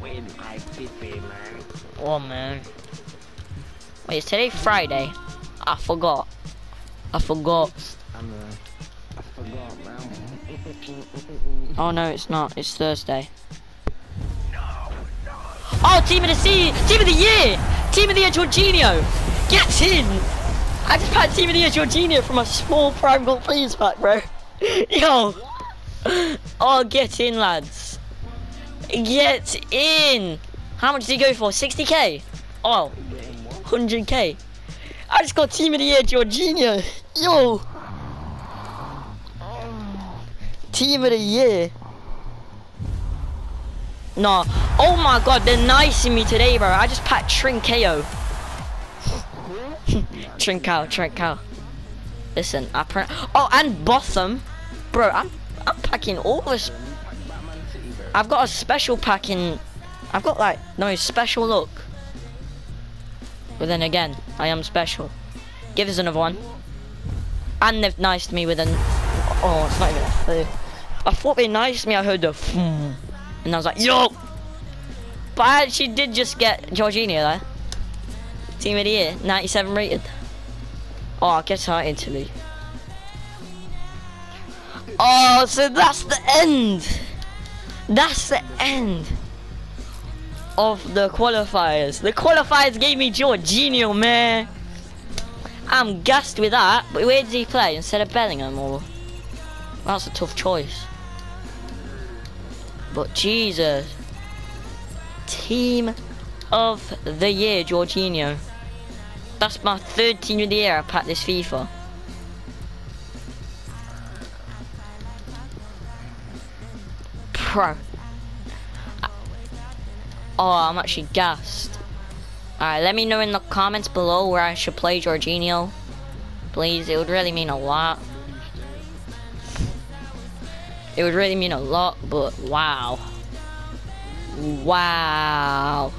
win. I pity, man. Oh man. Wait, is today Friday? I forgot. I forgot. I'm uh, I forgot, man. Oh no, it's not. It's Thursday. Oh, team of the sea, team of the year, team of the year, Jorginho. Get in. I just had team of the year, Jorginho from a small prime goal please pack, bro. Yo. Oh, get in, lads. Get in. How much did he go for? 60k. Oh, 100k. I just got team of the year, Jorginho. Yo. Team of the year. No. Oh my god, they're nice in me today, bro. I just packed Trincão. Trincão, Trincão. Listen, I print. Oh, and Botham. Bro, I'm, I'm packing all this. I've got a special packing. I've got like, no, special look. But then again, I am special. Give us another one. And they've niced me with an. Oh, it's not even a flu. I thought they niced me, I heard the. And I was like, yo! But I actually did just get Jorginho there. Team of the year, 97 rated. Oh, I get out Italy. Oh, so that's the end. That's the end of the qualifiers. The qualifiers gave me Jorginho, man. I'm gassed with that. But where did he play instead of Bellingham? Or that's a tough choice. But Jesus. Team of the year, Jorginho. That's my third team of the year I packed this FIFA. Pro. Oh, I'm actually gassed. Alright, let me know in the comments below where I should play Jorginho. Please, it would really mean a lot. It would really mean a lot, but wow. Wow.